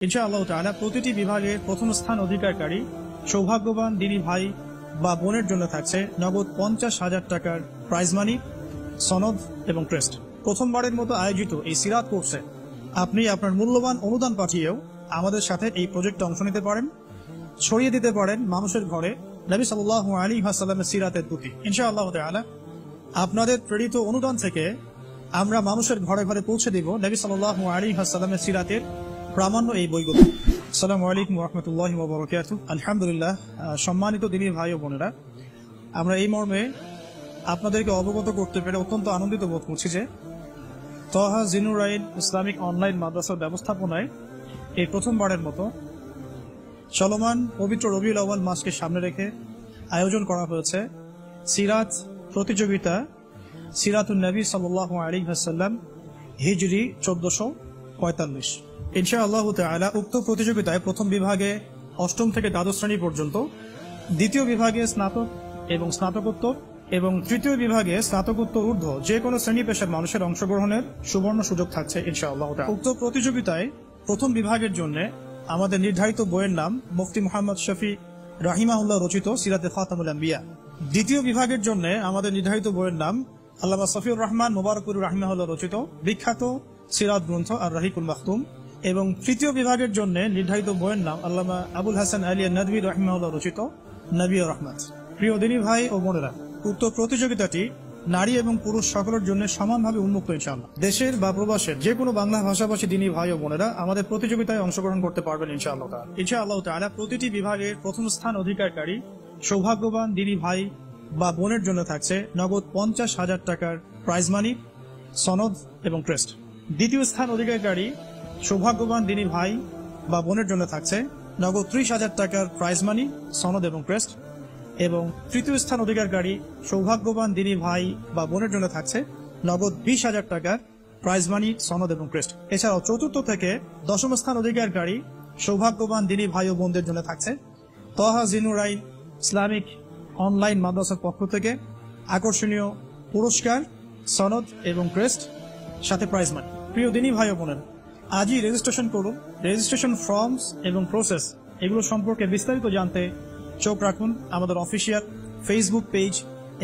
ইনশা আল্লাহ তাআলা প্রতিটি বিভাগে প্রথম স্থান অধিকারকারী, সৌভাগ্যবান দিনী ভাই বা বোনের জন্য থাকছে নগদ পঞ্চাশ হাজার টাকার প্রাইজ মানি সনদ এবং ক্রেস্ট প্রথমবারের মতো আয়োজিত এই সিরাত কোর্সে আপনি আপনার মূল্যবান অনুদান পাঠিয়েও আমাদের সাথে এই প্রজেক্টে অংশ নিতে পারেন, ছড়িয়ে দিতে পারেন মানুষের ঘরে নবী সাল্লাহ আলী হাসাল্লামের সিরাতের দুটি ইনশা আল্লাহ তাআলা আপনাদের প্রেরিত অনুদান থেকে আমরা মানুষের ঘরে ঘরে পৌঁছে দিব নবী সাল্লাহ আলী হাসাল্লামের সিরাতের প্রামাণ্য এই বইগুলো আসসালামু আলাইকুম রহমতুল্লাহ বরকাত আলহামদুলিল্লাহ সম্মানিত দিনী ভাই ও বোনেরা, আমরা এই মর্মে আপনাদেরকে অবগত করতে পেরে অত্যন্ত আনন্দিত বোধ করছি যে তহা জিনুর আইন ইসলামিক অনলাইন মাদ্রাসার ব্যবস্থাপনায় এই প্রথমবারের মতো চলমান পবিত্র রবিউল আউ্বাল মাসকে সামনে রেখে আয়োজন করা হয়েছে সিরাত প্রতিযোগিতা সিরাতুল নবী সাল্লাহ আলী হাসাল্লাম হিজরি চোদ্দশো পঁয়তাল্লিশ ইনশা আল্লাহ তালা উক্ত প্রতিযোগিতায় প্রথম বিভাগে অষ্টম থেকে দ্বাদশ শ্রেণি পর্যন্ত, দ্বিতীয় বিভাগে স্নাতক এবং স্নাতকোত্তর এবং তৃতীয় বিভাগে স্নাতকোত্তর ঊর্ধ্ব যে কোনো শ্রেণি পেশার মানুষের অংশগ্রহণের সুবর্ণ সুযোগ থাকছে ইনশাআল্লাহ। উক্ত প্রতিযোগিতায় প্রথম বিভাগের জন্য আমাদের নির্ধারিত বইয়ের নাম মুফতি মোহাম্মদ শফি রাহিমাহুল্লাহ রচিত সিরাতে ফাতামুল আম্বিয়া দ্বিতীয় বিভাগের জন্য আমাদের নির্ধারিত বইয়ের নাম আল্লামা সফিউর রহমান মোবারকুর রাহিমাহুল্লাহ রচিত বিখ্যাত সিরাত গ্রন্থ আর রাহিকুল মাহতুম এবং তৃতীয় বিভাগের জন্য নির্ধারিত বইয়ের নাম আল্লামা আবুল হাসান আলিয়া নদী রাহিমাহুল্লাহ রচিত নবী ও রহমত। প্রিয় দিনী ভাই ও বোনেরা, উক্ত প্রতিযোগিতাটি নারী এবং পুরুষ সকলের জন্য সমানভাবে উন্মুক্ত, ইনশাআল্লাহ। দেশের বা প্রবাসের যে কোনো বাংলা ভাষাভাষী দিনী ভাই ও বোনেরা আমাদের প্রতিযোগিতায় অংশগ্রহণ করতে পারবেন, ইনশাআল্লাহ। ইনশাআল্লাহ তাআলা প্রতিটি বিভাগের প্রথম স্থান অধিকারকারী, সৌভাগ্যবান দিনী ভাই বা বোনের জন্য থাকছে নগদ পঞ্চাশ হাজার টাকার প্রাইজ মানি সনদ এবং ক্রেস্ট দ্বিতীয় স্থান অধিকারকারী সৌভাগ্যবান দিনী ভাই বা বোনের জন্য থাকছে নগদ ত্রিশ হাজার টাকার প্রাইজ মানি সনদ এবং ক্রেস্ট এবং তৃতীয় স্থান অধিকারকারী সৌভাগ্যবান দিনী ভাই বা বোনের জন্য থাকছে নগদ বিশ হাজার টাকার প্রাইজ মানি সনদ এবং ক্রেস্ট এছাড়াও চতুর্থ থেকে দশম স্থান অধিকারকারী সৌভাগ্যবান দিনী ভাই ও বোনদের জন্য থাকছে তহা জিনুর আইন ইসলামিক অনলাইন মাদ্রাসার পক্ষ থেকে আকর্ষণীয় পুরস্কার, সনদ এবং ক্রেস্ট সাথে প্রাইজ মানি প্রিয় দিনী ভাই বোনেরা, আজই রেজিস্ট্রেশন করুন। রেজিস্ট্রেশন ফর্মস এবং প্রসেস এগুলো সম্পর্কে বিস্তারিত জানতে চোখ রাখুন আমাদের অফিসিয়াল ফেসবুক পেজ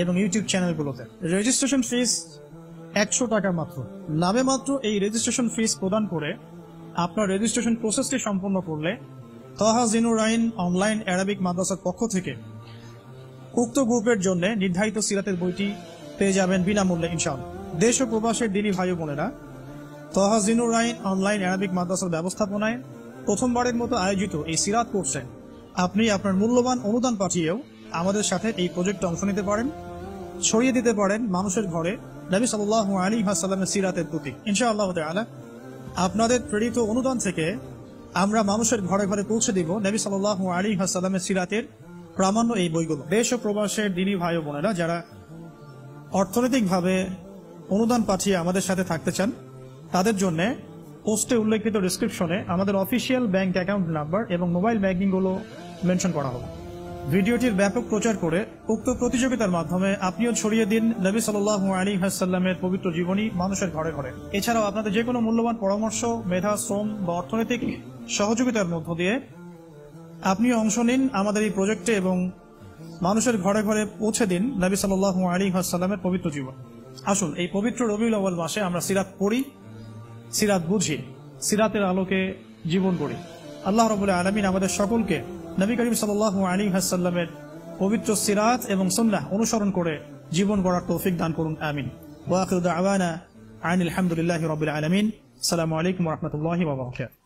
এবং ইউটিউব চ্যানেলগুলোতে রেজিস্ট্রেশন ফিস একশো টাকা মাত্র। নামে মাত্র এই রেজিস্ট্রেশন ফিস প্রদান করে আপনার রেজিস্ট্রেশন প্রসেসটি সম্পন্ন করলে তহা জিনুর আইন অনলাইন অ্যারাবিক মাদ্রাসার পক্ষ থেকে উক্ত গ্রুপের জন্য নির্ধারিত সিরাতের বইটি পেয়ে যাবেন বিনামূল্যে ইনশাআল্লাহ। দেশ ও প্রবাসের দিনী ভাই বোনেরা তহা জিনুর আইন অনলাইন অ্যারাবিক মাদ্রাসার ব্যবস্থাপনায় প্রথমবারের মতো আয়োজিত এই সিরাত কোর্সে আপনি আপনার মূল্যবান অনুদান পাঠিয়েও আমাদের সাথে এই প্রজেক্টে অংশ নিতে পারেন, ছড়িয়ে দিতে পারেন মানুষের ঘরে নবী সাল্লাহ আলী হাসাল্লামের সিরাতের প্রতি ইনশা আল্লাহ তাআলা, আপনাদের প্রেরিত অনুদান থেকে আমরা মানুষের ঘরে ঘরে পৌঁছে দিব নবী সাল্লাহ আলী হাসাল্লামের সিরাতের প্রামাণ্য এই বইগুলো। দেশ ও প্রবাসের দিনী ভাই বোনেরা যারা অর্থনৈতিকভাবে অনুদান পাঠিয়ে আমাদের সাথে থাকতে চান তাদের জন্য পোস্টে উল্লেখিত ডিসক্রিপশনে আমাদের অফিসিয়াল ব্যাংক অ্যাকাউন্ট নাম্বার এবং মোবাইল ব্যাংকিংগুলো মেনশন করা হবে। ভিডিওটির ব্যাপক প্রচার করে উক্ত প্রতিযোগিতার মাধ্যমে আপনিও ছড়িয়ে দিন নবী সাল্লাহ আলী হাসাল্লামের পবিত্র জীবনী মানুষের ঘরে ঘরে। এছাড়াও আপনাদের যে কোনো মূল্যবান পরামর্শ, মেধা, শ্রম বা অর্থনৈতিক সহযোগিতার মধ্য দিয়ে আপনিও অংশ নিন আমাদের এই প্রজেক্টে এবং মানুষের ঘরে ঘরে পৌঁছে দিন নবী সাল্লাহ আলী হাসাল্লামের পবিত্র জীবন। আসুন, এই পবিত্র রবিউল আউ্বাল মাসে আমরা সিরাত পড়ি সিরাত বুঝি, সিরাতের আলোকে জীবন করি আল্লাহ রবুল্লাহ আলমিন আমাদের সকলকে নবী করিম সাল্লাহ আলী হাসাল্লামের পবিত্র সিরাত এবং সন্ন্যাহ অনুসরণ করে জীবন গড়ার তৌফিক দান করুন, আমিন। ওয়াকুদ আওয়ানা আইন আলহামদুলিল্লাহ রবিল আলমিন। আসসালামু আলাইকুম রহমতুল্লাহ বাবরকাত